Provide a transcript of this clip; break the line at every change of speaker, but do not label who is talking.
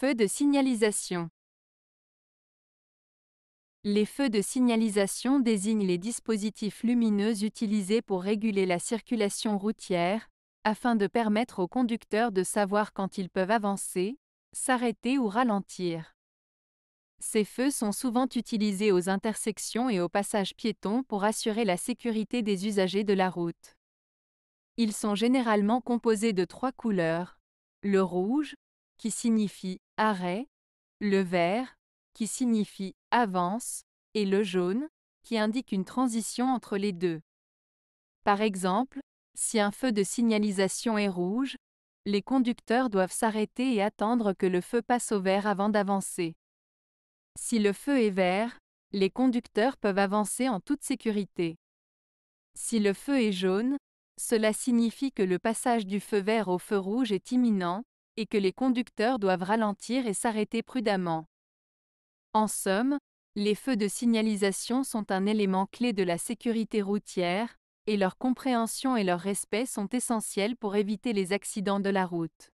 Feux de signalisation. Les feux de signalisation désignent les dispositifs lumineux utilisés pour réguler la circulation routière, afin de permettre aux conducteurs de savoir quand ils peuvent avancer, s'arrêter ou ralentir. Ces feux sont souvent utilisés aux intersections et aux passages piétons pour assurer la sécurité des usagers de la route. Ils sont généralement composés de trois couleurs. Le rouge, qui signifie arrêt, le vert, qui signifie avance, et le jaune, qui indique une transition entre les deux. Par exemple, si un feu de signalisation est rouge, les conducteurs doivent s'arrêter et attendre que le feu passe au vert avant d'avancer. Si le feu est vert, les conducteurs peuvent avancer en toute sécurité. Si le feu est jaune, cela signifie que le passage du feu vert au feu rouge est imminent, et que les conducteurs doivent ralentir et s'arrêter prudemment. En somme, les feux de signalisation sont un élément clé de la sécurité routière, et leur compréhension et leur respect sont essentiels pour éviter les accidents de la route.